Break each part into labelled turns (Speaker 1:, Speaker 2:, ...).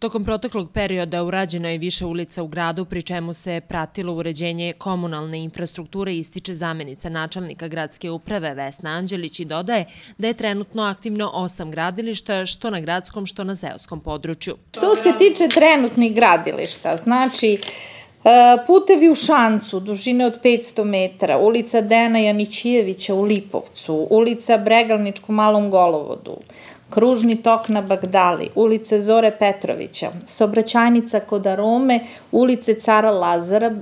Speaker 1: Tokom proteklog perioda urađeno je više ulica u gradu, pri čemu se pratilo uređenje komunalne infrastrukture ističe zamenica načelnika gradske uprave Vesna Anđelić i dodaje da je trenutno aktivno osam gradilišta, što na gradskom, što na seoskom području.
Speaker 2: Što se tiče trenutnih gradilišta, znači e, Putevi u Šancu, dužine od 500 metara, ulica Dena Janićijevića u Lipovcu, ulica Bregalničku Malom Golovodu, Kružni tok na Bagdali, ulice Zore Petrovića, saobraćajnica kod Arome, ulice Cara Lazara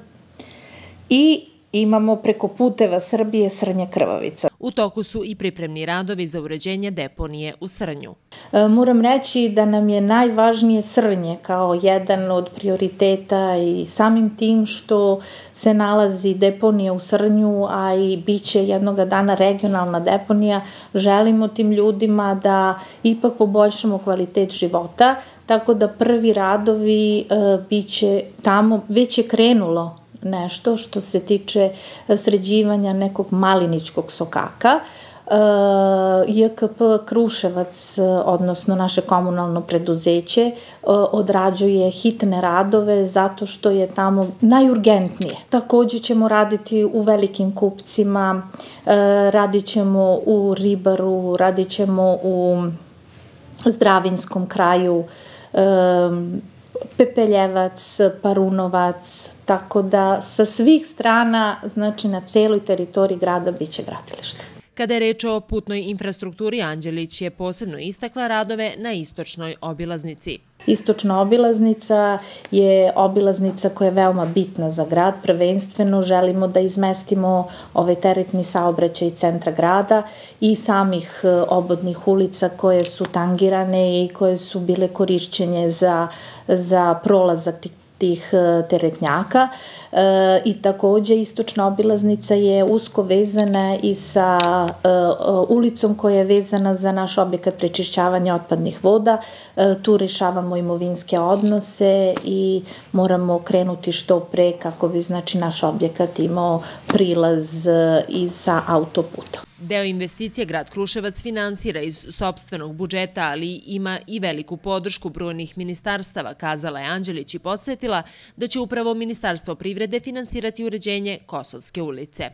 Speaker 2: i imamo preko puteva Srbije Srnja Krvavica.
Speaker 1: U toku su i pripremni radovi za uređenje deponije u Srnju.
Speaker 2: E, moram reći da nam je najvažnije Srnje kao jedan od prioriteta i samim tim što se nalazi deponija u Srnju, a i bit će jednoga dana regionalna deponija, želimo tim ljudima da ipak poboljšamo kvalitet života, tako da prvi radovi e, bit će tamo, već je krenulo nešto što se tiče e, sređivanja nekog maliničkog sokaka. E, JKP Kruševac, odnosno naše komunalno preduzeće, e, odrađuje hitne radove zato što je tamo najurgentnije. Takođe ćemo raditi u velikim kupcima, radit ćemo u Ribaru, radit ćemo u Zdravinskom kraju, Pepeljevac, Parunovac, tako da sa svih strana, znači na celoj teritoriji grada biće gradilište.
Speaker 1: Kada je reč o putnoj infrastrukturi, Anđelić je posebno istakla radove na istočnoj obilaznici.
Speaker 2: Istočna obilaznica je obilaznica koja je veoma bitna za grad. Prvenstveno želimo da izmestimo ovaj teretni saobraćaj centra grada i samih e, obodnih ulica koje su tangirane i koje su bile korišćenje za, za prolazak tih e, teretnjaka e, i takođe istočna obilaznica je usko vezana i sa e, ulicom koja je vezana za naš objekat prečišćavanja otpadnih voda. Tu rešavamo imovinske odnose i moramo krenuti što pre kako bi znači naš objekat imao prilaz i sa autoputa.
Speaker 1: Deo investicije grad Kruševac finansira iz sobstvenog budžeta, ali ima i veliku podršku brojnih ministarstava, kazala je Anđelić i podsjetila da će upravo Ministarstvo privrede finansirati uređenje Kosovske ulice.